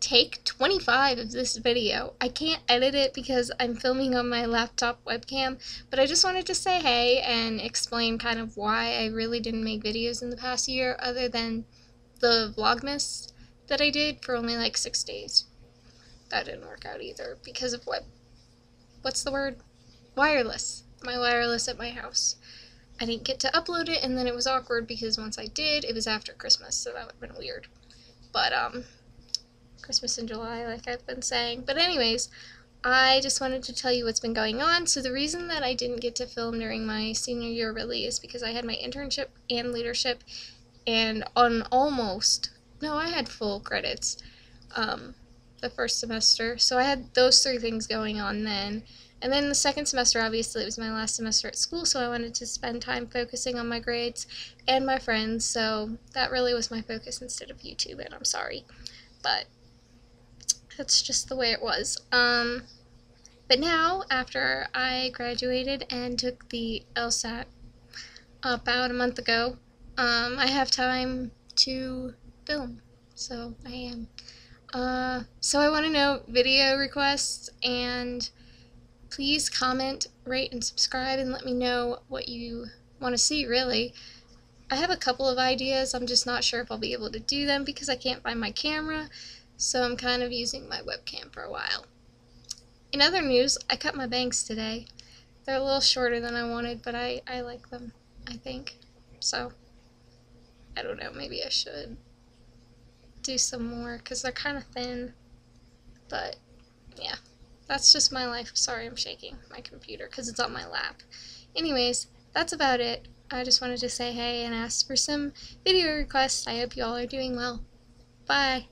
take 25 of this video. I can't edit it because I'm filming on my laptop webcam, but I just wanted to say hey and explain kind of why I really didn't make videos in the past year other than the Vlogmas that I did for only like six days. That didn't work out either because of what? What's the word? Wireless. My wireless at my house. I didn't get to upload it, and then it was awkward because once I did, it was after Christmas, so that would have been weird. But, um, Christmas in July, like I've been saying. But, anyways, I just wanted to tell you what's been going on. So, the reason that I didn't get to film during my senior year really is because I had my internship and leadership, and on almost, no, I had full credits, um, the first semester. So, I had those three things going on then. And then the second semester, obviously, it was my last semester at school, so I wanted to spend time focusing on my grades and my friends, so that really was my focus instead of YouTube, and I'm sorry. But that's just the way it was. Um, but now, after I graduated and took the LSAT about a month ago, um, I have time to film, so I am. Uh, so I want to know video requests and please comment, rate, and subscribe and let me know what you want to see, really. I have a couple of ideas, I'm just not sure if I'll be able to do them because I can't find my camera, so I'm kind of using my webcam for a while. In other news, I cut my bangs today. They're a little shorter than I wanted, but I, I like them, I think. So, I don't know, maybe I should do some more because they're kind of thin. But, yeah. That's just my life. Sorry, I'm shaking my computer because it's on my lap. Anyways, that's about it. I just wanted to say hey and ask for some video requests. I hope you all are doing well. Bye.